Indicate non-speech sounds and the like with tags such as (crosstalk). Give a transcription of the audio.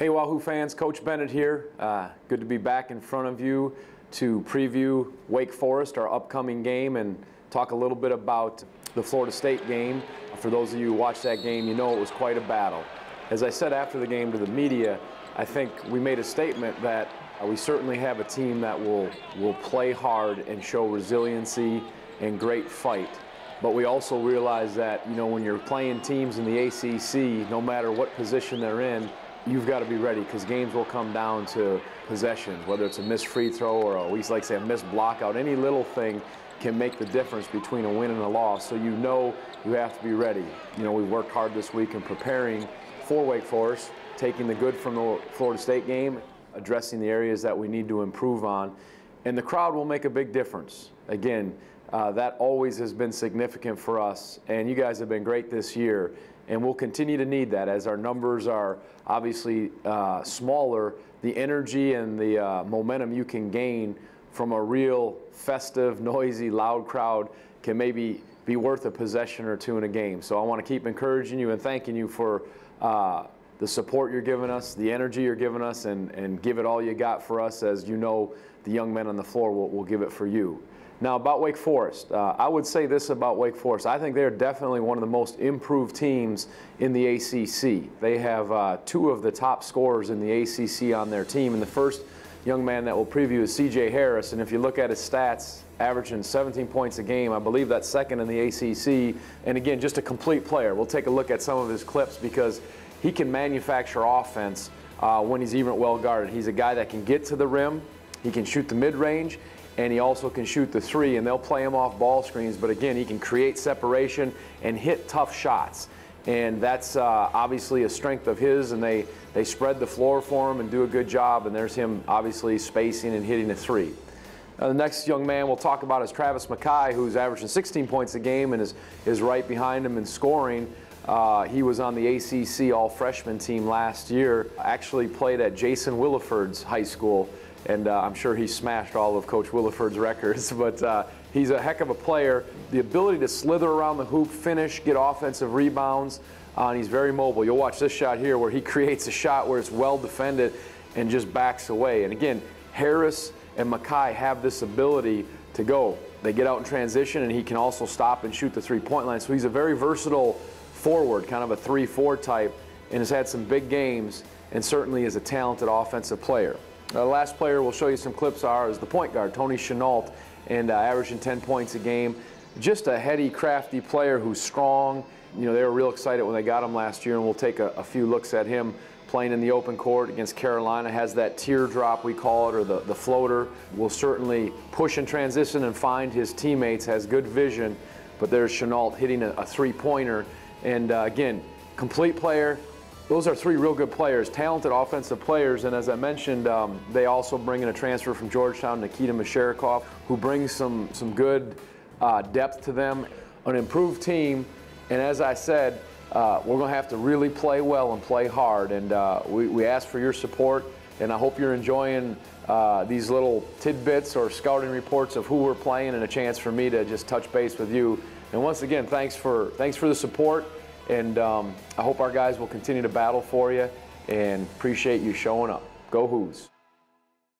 Hey Wahoo fans, Coach Bennett here. Uh, good to be back in front of you to preview Wake Forest, our upcoming game, and talk a little bit about the Florida State game. For those of you who watched that game, you know it was quite a battle. As I said after the game to the media, I think we made a statement that uh, we certainly have a team that will, will play hard and show resiliency and great fight. But we also realize that, you know, when you're playing teams in the ACC, no matter what position they're in, you've got to be ready because games will come down to possessions, whether it's a missed free throw or a, we like say a missed blockout. Any little thing can make the difference between a win and a loss. So you know you have to be ready. You know, we worked hard this week in preparing for Wake Forest, taking the good from the Florida State game, addressing the areas that we need to improve on. And the crowd will make a big difference. Again, uh, that always has been significant for us, and you guys have been great this year and we'll continue to need that as our numbers are obviously uh, smaller. The energy and the uh, momentum you can gain from a real festive, noisy, loud crowd can maybe be worth a possession or two in a game. So I want to keep encouraging you and thanking you for uh, the support you're giving us, the energy you're giving us, and, and give it all you got for us as you know the young men on the floor will, will give it for you. Now, about Wake Forest, uh, I would say this about Wake Forest. I think they're definitely one of the most improved teams in the ACC. They have uh, two of the top scorers in the ACC on their team. And the first young man that we'll preview is CJ Harris. And if you look at his stats, averaging 17 points a game, I believe that's second in the ACC. And again, just a complete player. We'll take a look at some of his clips because he can manufacture offense uh, when he's even well guarded. He's a guy that can get to the rim, he can shoot the mid range, and he also can shoot the three, and they'll play him off ball screens. But again, he can create separation and hit tough shots. And that's uh, obviously a strength of his, and they, they spread the floor for him and do a good job. And there's him obviously spacing and hitting a three. Uh, the next young man we'll talk about is Travis McKie, who's averaging 16 points a game and is, is right behind him in scoring. Uh, he was on the ACC All Freshman team last year. Actually played at Jason Williford's high school and uh, I'm sure he smashed all of Coach Williford's (laughs) records. But uh, he's a heck of a player. The ability to slither around the hoop, finish, get offensive rebounds, uh, and he's very mobile. You'll watch this shot here where he (laughs) creates a shot where it's well defended and just backs away. And again, Harris and McKie have this ability to go. They get out in transition, and he can also stop and shoot the three-point line. So he's a very versatile forward, kind of a 3-4 type, and has had some big games, and certainly is a talented offensive player. The last player we'll show you some clips are is the point guard, Tony Chennault, and uh, averaging 10 points a game. Just a heady, crafty player who's strong. You know, they were real excited when they got him last year, and we'll take a, a few looks at him playing in the open court against Carolina, has that teardrop, we call it, or the, the floater. Will certainly push and transition and find his teammates, has good vision, but there's Chennault hitting a, a three-pointer. And uh, again, complete player, those are three real good players, talented offensive players, and as I mentioned, um, they also bring in a transfer from Georgetown, Nikita Mescheriakov, who brings some, some good uh, depth to them, an improved team, and as I said, uh, we're going to have to really play well and play hard, and uh, we, we ask for your support, and I hope you're enjoying uh, these little tidbits or scouting reports of who we're playing and a chance for me to just touch base with you. And once again, thanks for, thanks for the support. And um, I hope our guys will continue to battle for you and appreciate you showing up. Go Hoos.